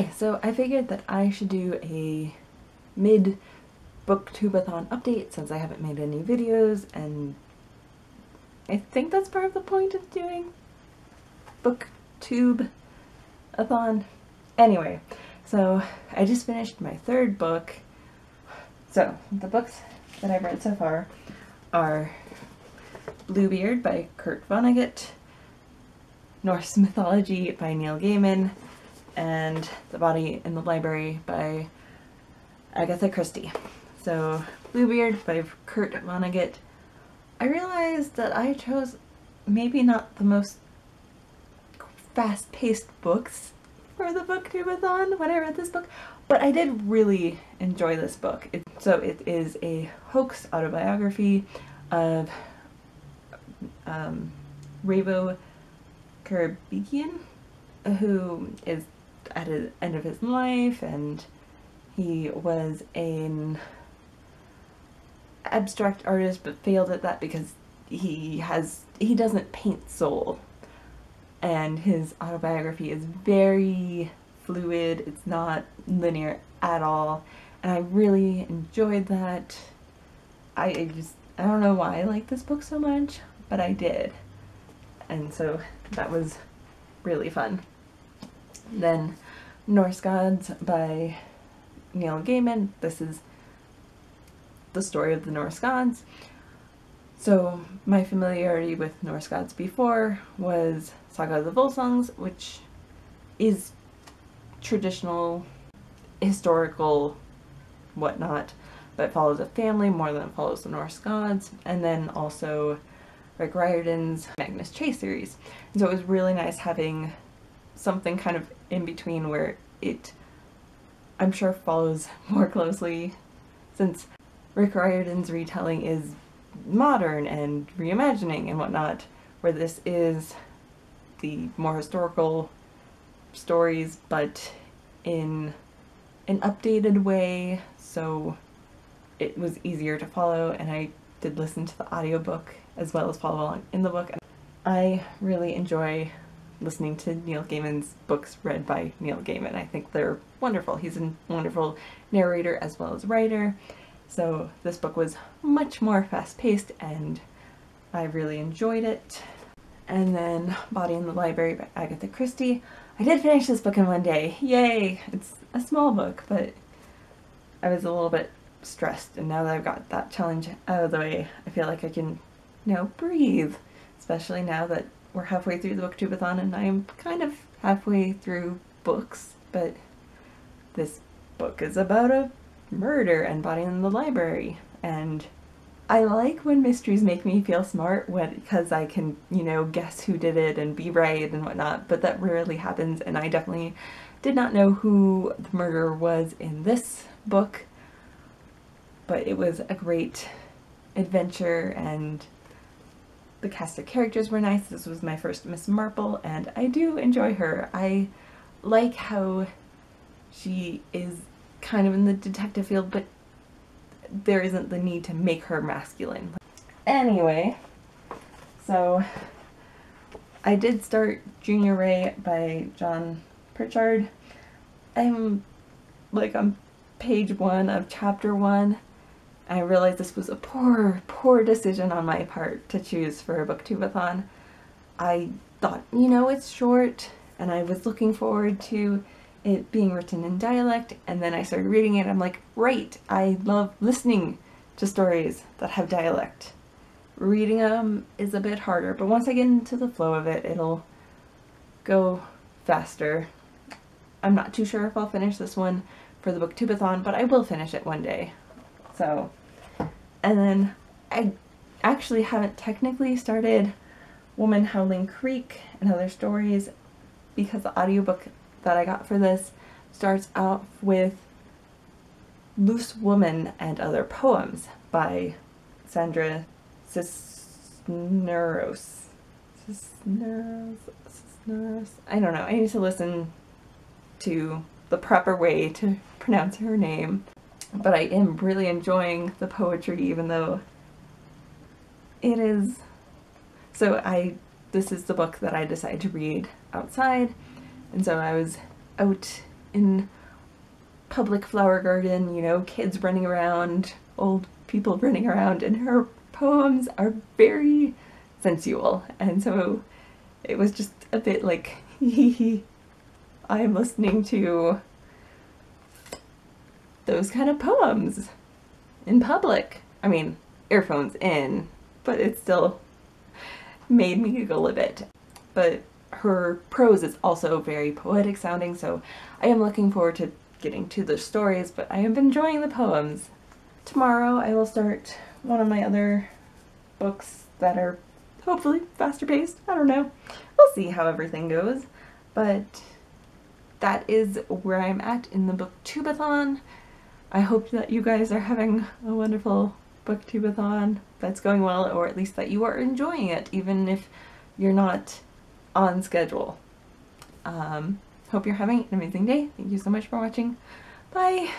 Hi, so I figured that I should do a mid booktubeathon update since I haven't made any videos and I think that's part of the point of doing booktube-a-thon. Anyway, so I just finished my third book. So the books that I've read so far are Bluebeard by Kurt Vonnegut, Norse Mythology by Neil Gaiman, and The Body in the Library by Agatha Christie. So Bluebeard by Kurt Vonnegut. I realized that I chose maybe not the most fast-paced books for the booktubeathon when I read this book, but I did really enjoy this book. It, so it is a hoax autobiography of um, Rabo who is at the end of his life and he was an abstract artist but failed at that because he has he doesn't paint soul. And his autobiography is very fluid. It's not linear at all. And I really enjoyed that. I, I just I don't know why I like this book so much but I did. And so that was really fun then Norse Gods by Neil Gaiman. This is the story of the Norse gods. So my familiarity with Norse gods before was Saga of the Volsungs, which is traditional, historical, whatnot, but follows a family more than it follows the Norse gods, and then also Rick Riordan's Magnus Chase series. And so it was really nice having something kind of in between where it I'm sure follows more closely since Rick Riordan's retelling is modern and reimagining and whatnot, where this is the more historical stories but in an updated way so it was easier to follow and I did listen to the audiobook as well as follow along in the book. I really enjoy listening to Neil Gaiman's books read by Neil Gaiman. I think they're wonderful. He's a wonderful narrator as well as writer. So this book was much more fast-paced and I really enjoyed it. And then Body in the Library by Agatha Christie. I did finish this book in one day. Yay! It's a small book, but I was a little bit stressed and now that I've got that challenge out of the way, I feel like I can now breathe. Especially now that we're halfway through the booktubeathon and I'm kind of halfway through books, but this book is about a murder and body in the library. And I like when mysteries make me feel smart because I can, you know, guess who did it and be right and whatnot, but that rarely happens and I definitely did not know who the murderer was in this book, but it was a great adventure and the cast of characters were nice. This was my first Miss Marple, and I do enjoy her. I like how she is kind of in the detective field, but there isn't the need to make her masculine. Anyway, so I did start Junior Ray by John Pritchard. I'm like on page one of chapter one I realized this was a poor, poor decision on my part to choose for a booktubeathon. I thought, you know, it's short, and I was looking forward to it being written in dialect, and then I started reading it, I'm like, right, I love listening to stories that have dialect. Reading them is a bit harder, but once I get into the flow of it, it'll go faster. I'm not too sure if I'll finish this one for the booktubeathon, but I will finish it one day. So and then I actually haven't technically started Woman Howling Creek and Other Stories because the audiobook that I got for this starts out with Loose Woman and Other Poems by Sandra Cisneros. Cisneros? Cisneros? I don't know. I need to listen to the proper way to pronounce her name but I am really enjoying the poetry even though it is so I this is the book that I decided to read outside and so I was out in public flower garden, you know, kids running around, old people running around, and her poems are very sensual. And so it was just a bit like, I am listening to those kind of poems in public. I mean, earphones in, but it still made me giggle a bit. But her prose is also very poetic sounding, so I am looking forward to getting to the stories, but I am enjoying the poems. Tomorrow I will start one of my other books that are hopefully faster paced. I don't know. We'll see how everything goes. But that is where I'm at in the booktubeathon. I hope that you guys are having a wonderful booktubeathon that's going well, or at least that you are enjoying it, even if you're not on schedule. Um, hope you're having an amazing day. Thank you so much for watching. Bye!